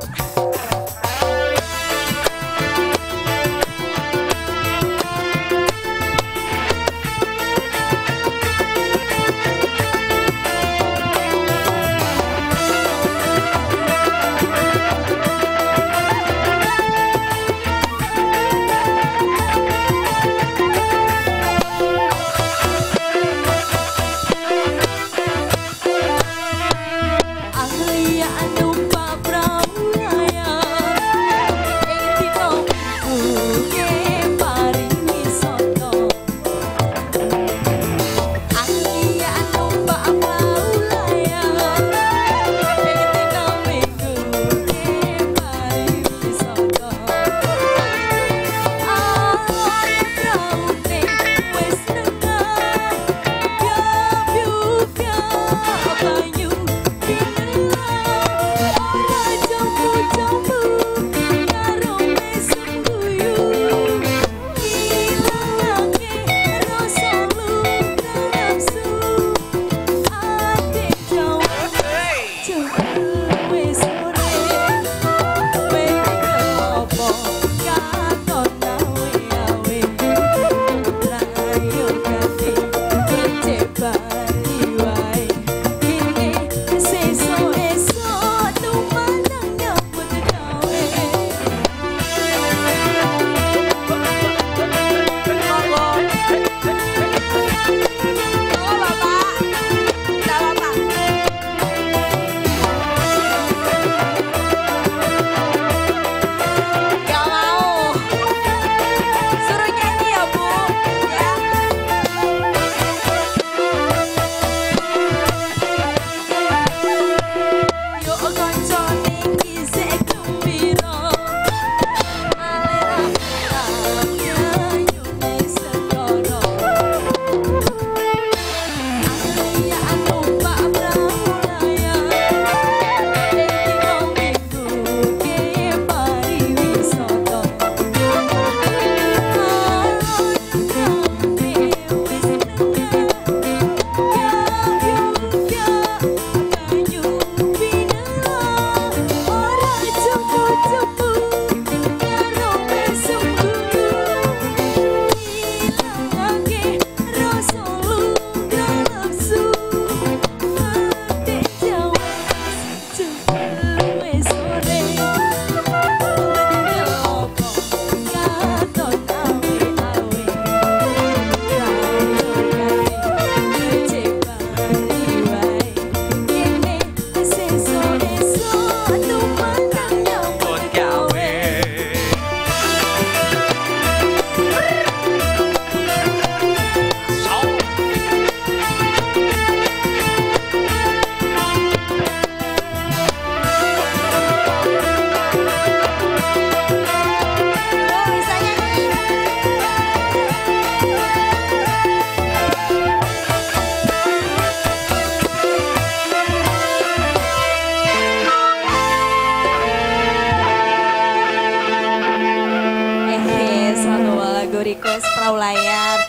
you. Request perahu layar